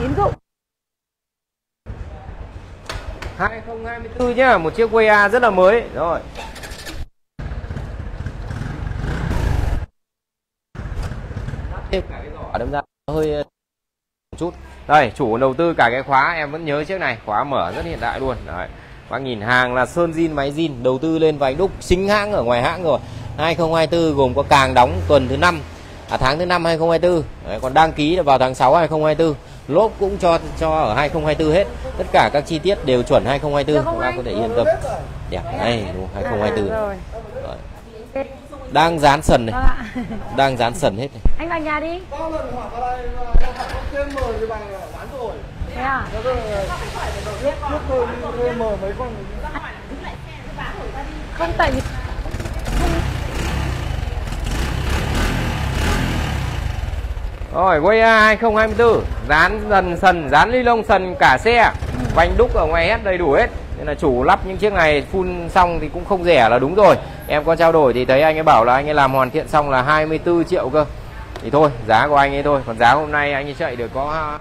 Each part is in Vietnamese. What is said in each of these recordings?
tín dụng. 2024 nhá một chiếc Way rất là mới. Rồi. Thêm cả cái giỏ đâm ra hơi ờ, một chút. Đây chủ đầu tư cả cái khóa em vẫn nhớ chiếc này khóa mở rất hiện đại luôn. Đấy. Bác nhìn hàng là sơn zin máy zin đầu tư lên vài đúc chính hãng ở ngoài hãng rồi. 2024 gồm có càng đóng tuần thứ năm à, tháng thứ năm 2024 đấy, còn đăng ký là vào tháng 6 2024 lốp cũng cho cho ở 2024 hết. Tất cả các chi tiết đều chuẩn 2024 các bác có thể yên tâm. Đẹp đây đúng 2024 rồi. Đấy. đang dán sần này. Vâng ạ. Đang dán sần hết này. Anh vào nhà đi. Lần hỏi vào đây là học thêm mời thì bằng bán rồi. thế à Nó cứ trước trước tôi đi thuê mời mấy con không tại vì Rồi, quay 2024 Dán dần sần, dán ly lông sần cả xe. Vành đúc ở ngoài hết đầy đủ hết. Nên là chủ lắp những chiếc này phun xong thì cũng không rẻ là đúng rồi. Em có trao đổi thì thấy anh ấy bảo là anh ấy làm hoàn thiện xong là 24 triệu cơ. Thì thôi, giá của anh ấy thôi. Còn giá hôm nay anh ấy chạy được có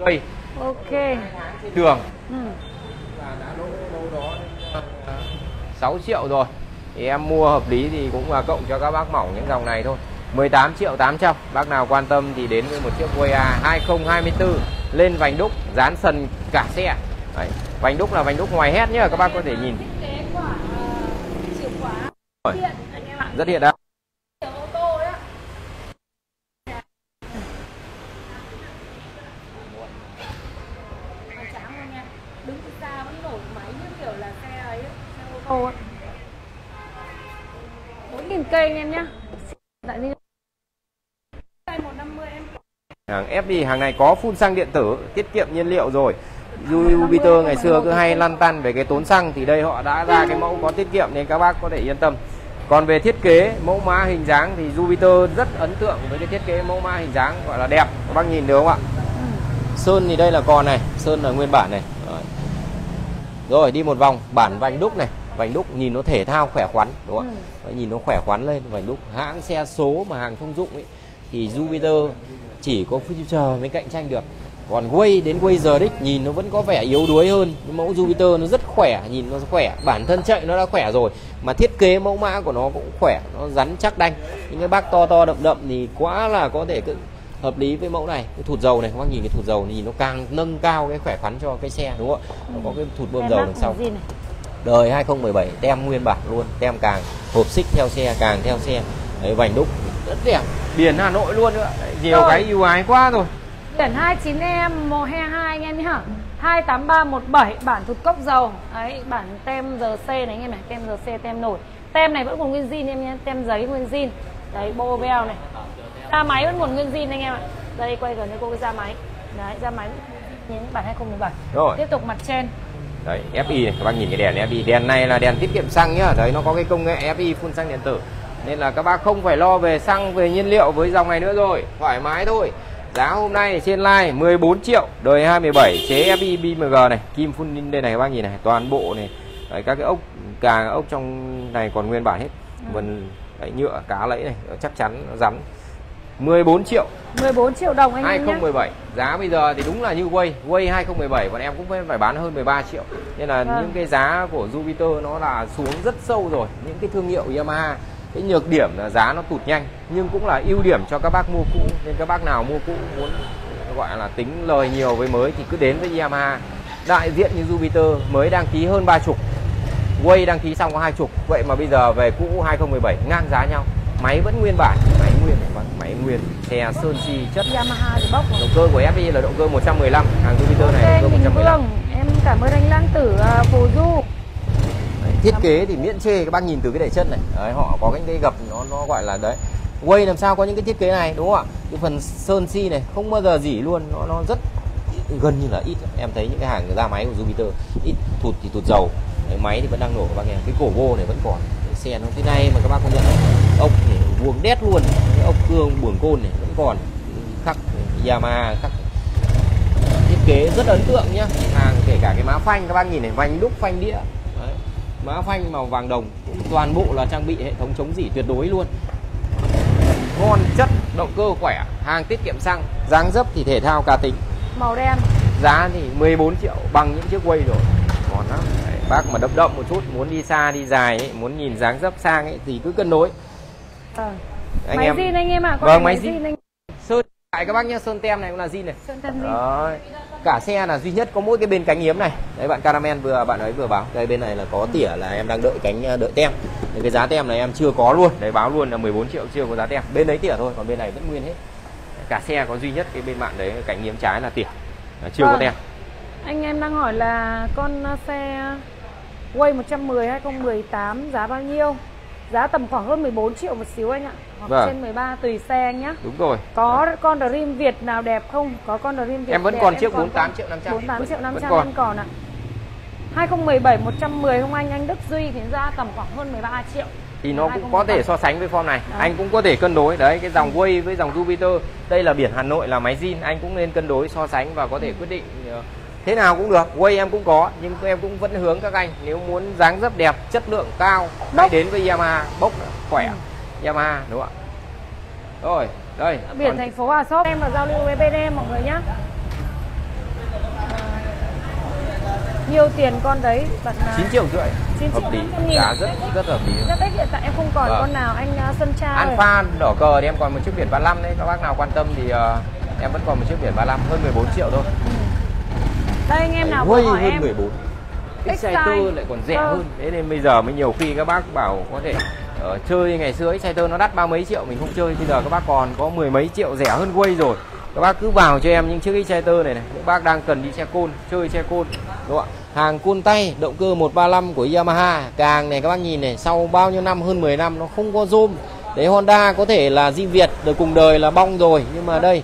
4.000 cây. Ok. Trường ừ. là đã lỗ đâu đó 6 triệu rồi. Thì em mua hợp lý thì cũng là cộng cho các bác mỏng những dòng này thôi 18 triệu 800 bác nào quan tâm thì đến với một chiếc Voya 2024 lên vành đúc, dán sần cả xe Đấy. vành đúc là vành đúc ngoài hết nhá, các bác có thể nhìn Rồi. rất hiện đấy bốn nghìn cây anh em nhá tại vì cây một năm mươi em hàng FD hàng này có phun xăng điện tử tiết kiệm nhiên liệu rồi. Jupiter ngày xưa cứ hay lăn tăn về cái tốn xăng thì đây họ đã ra cái mẫu có tiết kiệm nên các bác có thể yên tâm. Còn về thiết kế mẫu mã hình dáng thì Jupiter rất ấn tượng với cái thiết kế mẫu mã hình dáng gọi là đẹp. Các bác nhìn được không ạ? Sơn thì đây là còn này sơn là nguyên bản này. Rồi, rồi đi một vòng bản vành đúc này. Vành đúc nhìn nó thể thao khỏe khoắn đúng không ạ? Đấy, nhìn nó khỏe khoắn lên vành đúc. Hãng xe số mà hàng thông dụng ấy thì Jupiter chỉ có Future mới cạnh tranh được. Còn Way đến Way giờ đích nhìn nó vẫn có vẻ yếu đuối hơn. Nhưng mẫu Jupiter nó rất khỏe nhìn nó khỏe. Bản thân chạy nó đã khỏe rồi mà thiết kế mẫu mã của nó cũng khỏe nó rắn chắc đanh. Những cái bác to to đậm đậm thì quá là có thể cứ hợp lý với mẫu này. Cái thụt dầu này các bác nhìn cái thụt dầu này nhìn nó càng nâng cao cái khỏe khoắn cho cái xe đúng không ạ? Nó có cái thụt bơm dầu đằng sau. đời 2017 tem nguyên bản luôn tem càng. Hộp xích theo xe càng theo xe. Đấy vành đúc rất đẹp. Biển Hà Nội luôn nữa. Đấy, nhiều Rồi. cái ưu ái quá rồi. Biển 29 em mùa hè 2 anh em nhá. 28317 bản thụt cốc dầu. Đấy bản tem GC này anh em này Tem GC tem nổi. Tem này vẫn còn nguyên zin em nhé Tem giấy nguyên zin. Đấy bô beo này. Da máy vẫn còn nguyên zin anh em ạ. Đây quay gần cho cô cái da máy. Đấy da máy những bản 2017 rồi. Tiếp tục mặt trên. Đấy FI này các bác nhìn cái đèn FI đèn này là đèn tiết kiệm xăng nhá. Đấy nó có cái công nghệ FI phun xăng điện tử nên là các bác không phải lo về xăng về nhiên liệu với dòng này nữa rồi. Thoải mái thôi. Giá hôm nay trên like 14 triệu đời 27 chế FI BMG này kim phun đây này các bác nhìn này toàn bộ này. Đấy, các cái ốc càng ốc trong này còn nguyên bản hết. Vân đấy, nhựa cá lẫy này chắc chắn rắn. 14 triệu. 14 triệu đồng anh em nhé. 2017 giá bây giờ thì đúng là như Way. Way 2017 bọn em cũng phải- phải bán hơn 13 triệu. Nên là Vâng. những cái giá của Jupiter nó là xuống rất sâu rồi. Những cái thương hiệu Yamaha cái nhược điểm là giá nó tụt nhanh nhưng cũng là ưu điểm cho các bác mua cũ nên các bác nào mua cũ muốn gọi là tính lời nhiều với mới thì cứ đến với Yamaha. Đại diện như Jupiter mới đăng ký hơn ba chục Way đăng ký xong có hai chục. Vậy mà bây giờ về cũ 2017 ngang giá nhau. Máy vẫn nguyên bản máy nguyên vâng, máy nguyên xe sơn si chất. Yamaha thì rồi. Động cơ của FI là động cơ 115 hàng Jupiter này động cơ Bình 115 Vương Em cảm ơn anh Lan Tử uh, Phù Du thiết kế thì miễn chê các bác nhìn từ cái đẩy chân này. Đấy, họ có cái gập nó nó gọi là đấy. Quay làm sao có những cái thiết kế này đúng không ạ? Cái phần sơn si này không bao giờ dỉ luôn. Nó nó rất gần như là ít. Em thấy những cái hàng ra máy của Jupiter ít thụt thì thụt dầu. Cái máy thì vẫn đang nổ các bác nghe cái cổ vô này vẫn còn. Cái xe nó thế này mà các bác không nhận. Ốc thì vuông đét luôn. Cái ốc cương buồng côn này vẫn còn. Khắc Yamaha khắc thiết kế rất ấn tượng nhá. Hàng kể cả cái má phanh các bác nhìn này vành đúc phanh đĩa. Má phanh màu vàng đồng. Toàn bộ là trang bị hệ thống chống dỉ tuyệt đối luôn. Ngon chất động cơ khỏe hàng tiết kiệm xăng dáng dấp thì thể thao cá tính. Màu đen. Giá thì 14 triệu bằng những chiếc quay rồi. Ngon lắm. Đấy, bác mà đậm đậm một chút muốn đi xa đi dài ấy, muốn nhìn dáng dấp sang ấy thì cứ cân đối. Vâng. anh máy em zin anh em ạ con Vâng, máy zin. anh sơn lại các bác nhé sơn tem này cũng là zin này. Sơn tem zin. Cả xe là duy nhất có mỗi cái bên cánh yếm này. Đấy bạn caramel vừa bạn ấy vừa báo. Đây bên này là có tỉa là em đang đợi cánh ờ, đợi tem. Cái giá tem này em chưa có luôn. Đấy báo luôn là 14 triệu chưa có giá tem. Bên đấy tỉa thôi còn bên này vẫn nguyên hết. Cả xe có duy nhất cái bên bạn đấy cánh yếm trái là tỉa. Là chưa có Vâng. tem. Anh em đang hỏi là con uh, xe Way 110 2018 giá bao nhiêu giá tầm khoảng hơn 14 triệu một xíu anh ạ. Hoặc Vâng. trên 13 tùy xe anh nhá. Đúng rồi. Có con Dream Việt nào đẹp không? Có con Dream Việt Em vẫn đẹp, còn chiếc còn 48 con- triệu 500. 48 triệu Vẫn- 500 vẫn còn. em còn ạ. 2017 110 không anh? Anh Đức Duy thì ra tầm khoảng hơn 13 triệu. Thì nó cũng 2017. có thể so sánh với form này. Đấy. anh cũng có thể cân đối. Đấy cái dòng Way với dòng Jupiter. Đây là biển Hà Nội là máy zin. Anh cũng nên cân đối so sánh và có thể quyết định ờ, thế nào cũng được Way em cũng có nhưng em cũng vẫn hướng các anh nếu muốn dáng dấp đẹp chất lượng cao hãy đến với Yamaha bốc khỏe. Yamaha đúng không ạ? Rồi đây. Biển còn- thành phố Hòa Sóc em vào giao lưu với bên em mọi người nhá. Nhiều tiền con đấy bạn à, 9 triệu rưỡi. 9 triệu hợp lý. 500 nghìn. giá rất rất hợp lý. Rất hiện tại em không còn Vâng. con nào anh uh, Sơn Tra. Alpha đỏ cờ thì em còn một chiếc biển 35 đấy. Các bác nào quan tâm thì ờ, em vẫn còn một chiếc biển 35 hơn 14 triệu thôi đây anh em nào có hỏi hơn em. 14 Excite. Exciter lại còn rẻ Vâng. hơn. Thế nên bây giờ mới nhiều khi các bác bảo có thể ờ, chơi ngày xưa Exciter nó đắt ba mấy triệu mình không chơi. Bây giờ các bác còn có mười mấy triệu rẻ hơn Way rồi. Các bác cứ vào cho em những chiếc Exciter này này. Những bác đang cần đi xe côn chơi xe côn. Đúng không ạ? Hàng côn tay động cơ 135 của Yamaha. Càng này các bác nhìn này sau bao nhiêu năm hơn 10 năm nó không có rôm đấy Honda có thể là Di Việt đời cùng đời là bong rồi. Nhưng mà đây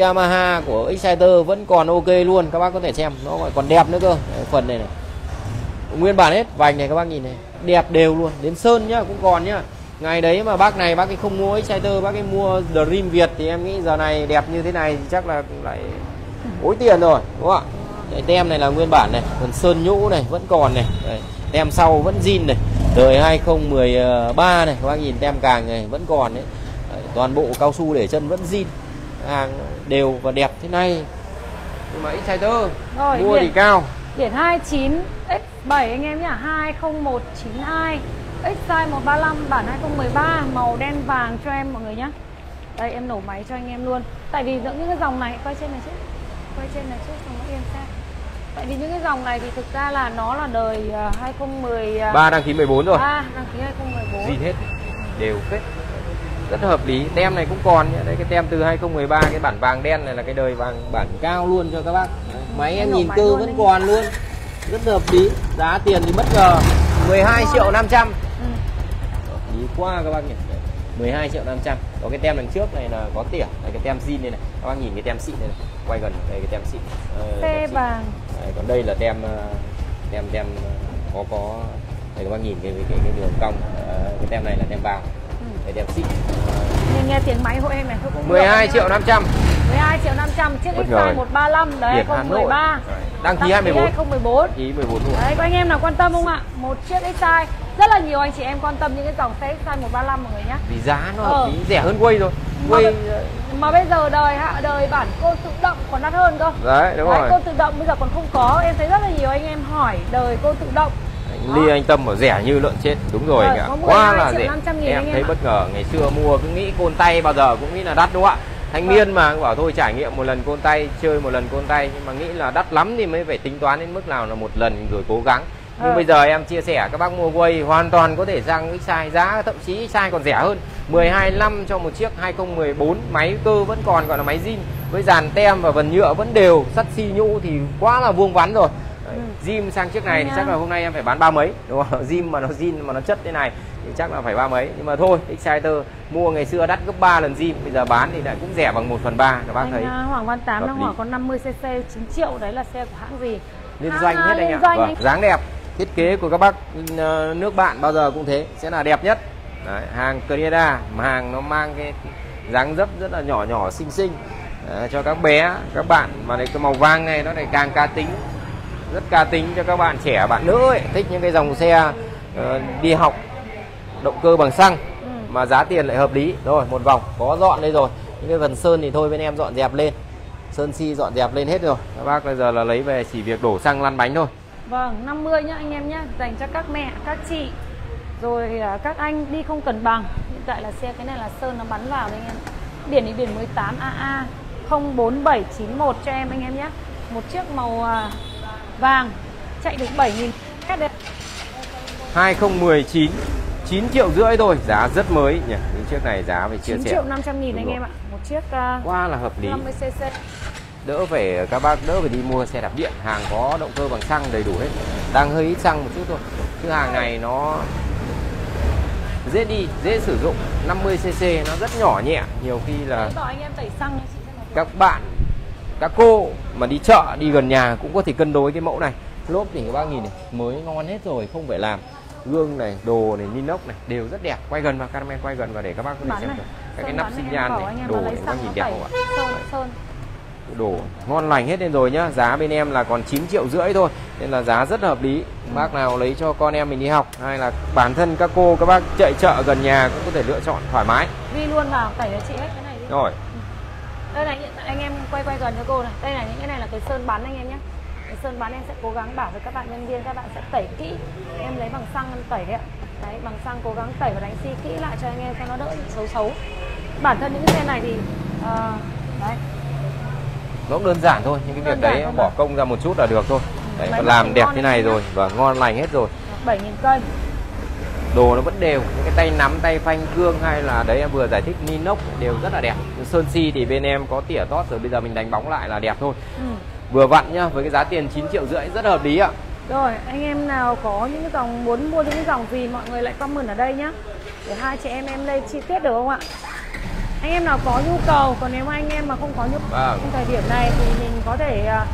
Yamaha của Exciter vẫn còn ok luôn. Các bác có thể xem nó còn đẹp nữa cơ. Đấy, phần này này. Nguyên bản hết vành này các bác nhìn này. Đẹp đều luôn đến sơn nhá cũng còn nhá. Ngày đấy mà bác này bác ấy không mua Exciter bác ấy mua Dream Việt thì em nghĩ giờ này đẹp như thế này thì chắc là lại ối tiền rồi đúng không ạ? Đấy, tem này là nguyên bản này còn sơn nhũ này vẫn còn này. Đấy, tem sau vẫn zin này. Đời 2013 này các bác nhìn tem càng này vẫn còn đấy Đấy, toàn bộ cao su để chân vẫn zin hàng đều và đẹp thế này. Nhưng mà Exciter Rồi, mua biển. thì cao. Biển 29 X7 anh em nhá 20192 X-Size 135 bản 2013 Màu đen vàng cho em mọi người nhá. Đây em nổ máy cho anh em luôn. Tại vì những cái dòng này Quay trên này trước Quay trên này trước xong nó yên xe Tại vì những cái dòng này thì thực ra là nó là đời à, 2013 ba đăng ký 14 rồi. đăng ký 2014 zin hết đều phết rất hợp lý. Tem này cũng còn nhé đây cái tem từ 2013 cái bản vàng đen này là cái đời vàng bản cao luôn cho các bác. Đấy, máy em nhìn cơ vẫn đấy. còn luôn. Rất hợp lý. Giá tiền thì bất ngờ. 12 triệu 500 ừ. hợp lý quá các bác nhỉ. Đấy, 12 triệu 500 có cái tem đằng trước này là có tỉa. Đây cái tem zin này này. Các bác nhìn cái tem xịn này, này. quay gần đây cái tem xịn. Ờ, tem vàng. Đấy, còn đây là tem ờ, tem tem ờ, có có. Đây các bác nhìn cái cái, cái đường cong. Cái tem này là tem vàng cái tem xịn. Nghe, nghe tiếng máy hộ em này cũng được 12 anh em triệu ạ. 500 12 triệu 500 chiếc Bất ngờ. X-Size 135 đấy Biển Hà Nội. 2013 Đấy, đăng ký 2014 2014 ký 14 luôn. Đấy, có anh em nào quan tâm không ạ? Một chiếc X-Size Rất là nhiều anh chị em quan tâm những cái dòng xe X-Size 135 mọi người nhé vì giá nó Ờ. rẻ hơn quay rồi quay Mà bây giờ đời hạ đời bản côn tự động còn đắt hơn cơ. Đấy đúng Đấy, rồi. côn tự động bây giờ còn không có. Em thấy rất là nhiều anh em hỏi đời côn tự động Ly anh Tâm bảo rẻ như lợn chết. Đúng rồi Ờ, anh ạ. có 12 quá là rẻ. 500 nghìn em thấy bất ngờ ngày xưa mua cứ nghĩ côn tay bao giờ cũng nghĩ là đắt đúng không ạ? Thanh Vâng. niên mà bảo thôi trải nghiệm một lần côn tay chơi một lần côn tay nhưng mà nghĩ là đắt lắm thì mới phải tính toán đến mức nào là một lần rồi cố gắng. Nhưng Ờ. bây giờ em chia sẻ các bác mua quay hoàn toàn có thể sang size giá thậm chí size còn rẻ hơn. 12 năm cho một chiếc 2014 máy cơ vẫn còn gọi là máy zin. Với dàn tem và vần nhựa vẫn đều sắt xi nhũ thì quá là vuông vắn rồi. Ừ. Zim sang chiếc này thì Nha. chắc là hôm nay em phải bán ba mấy đúng không? Zim mà nó zin mà nó chất thế này thì chắc là phải ba mấy. Nhưng mà thôi Exciter mua ngày xưa đắt gấp 3 lần Zim bây giờ bán thì lại cũng rẻ bằng 1 phần ba các bác Anh thấy. à, Hoàng Văn Tám đang hỏi có 50cc 9 triệu Đấy là xe của hãng gì? liên doanh à, hết anh ạ. vâng. dáng đẹp thiết kế của các bác ờ, nước bạn bao giờ cũng thế sẽ là đẹp nhất. Đấy, hàng Canada mà hàng nó mang cái dáng dấp rất là nhỏ nhỏ xinh xinh. Đấy, cho các bé các bạn mà đây cái màu vàng này nó lại càng cá tính rất cá tính cho các bạn trẻ bạn nữ ấy, thích những cái dòng xe ờ, đi học động cơ bằng xăng Ừ. mà giá tiền lại hợp lý. Rồi một vòng có dọn đây rồi. Những cái phần sơn thì thôi bên em dọn dẹp lên. Sơn si dọn dẹp lên hết rồi. Các bác bây giờ là lấy về chỉ việc đổ xăng lăn bánh thôi. Vâng, 50 nhá anh em nhá, dành cho các mẹ, các chị. Rồi à, các anh đi không cần bằng. Hiện tại là xe cái này là Sơn nó bắn vào đây anh em. Biển thì biển 18AA 04791 cho em anh em nhé Một chiếc màu à, vàng Chạy được 7.000 Cắt đây. 2019 9 triệu rưỡi thôi giá rất mới nhỉ. Những chiếc này giá phải chia 9 sẻ. triệu 500 nghìn Đúng anh rồi. em ạ. Một chiếc uh, quá là hợp lý. 50cc đỡ phải các bác đỡ phải đi mua xe đạp điện hàng có động cơ bằng xăng đầy đủ hết. Đang hơi ít xăng một chút thôi. Chứ hàng này nó dễ đi dễ sử dụng. 50 cc nó rất nhỏ nhẹ. Nhiều khi là anh em tẩy xăng các bạn các cô mà đi chợ đi gần nhà cũng có thể cân đối cái mẫu này. Lốp thì các bác nhìn này mới ngon hết rồi không phải làm. Gương này đồ này inox này đều rất đẹp. Quay gần vào cameraman quay gần vào để các bác có thể xem được. Các cái nắp xi nhan này đồ nó này xăng nhìn nó đẹp không ạ? đồ ngon lành hết lên rồi nhá giá bên em là còn 9 triệu rưỡi thôi nên là giá rất hợp lý. Bác nào lấy cho con em mình đi học hay là bản thân các cô các bác chạy chợ gần nhà cũng có thể lựa chọn thoải mái. Vi luôn vào tẩy cho chị hết cái này đi. Rồi. Đây này hiện anh em quay quay gần cho cô này. Đây này những cái này là cái sơn bắn anh em nhé. Cái sơn bắn em sẽ cố gắng bảo với các bạn nhân viên các bạn sẽ tẩy kỹ. Em lấy bằng xăng em tẩy đấy ạ. Đấy bằng xăng cố gắng tẩy và đánh xi kỹ lại cho anh em cho nó đỡ xấu xấu. Bản thân những cái xe này thì ờ, đấy. Nó cũng đơn giản thôi những cái Đơn việc đấy bỏ mà. công ra một chút là được thôi. Đấy làm đẹp thế này rồi và ngon lành hết rồi. 7.000 cây đồ nó vẫn đều những cái tay nắm tay phanh cương hay là đấy em vừa giải thích ninox đều rất là đẹp sơn si thì bên em có tỉa tót rồi bây giờ mình đánh bóng lại là đẹp thôi ừ. vừa vặn nhá với cái giá tiền 9 triệu rưỡi rất hợp lý ạ Rồi, anh em nào có những cái dòng muốn mua những cái dòng gì mọi người lại comment ở đây nhá. Để hai chị em em lên chi tiết được không ạ? Anh em nào có nhu cầu, còn nếu mà anh em mà không có nhu cầu Vâng. trong thời điểm này thì mình có thể à,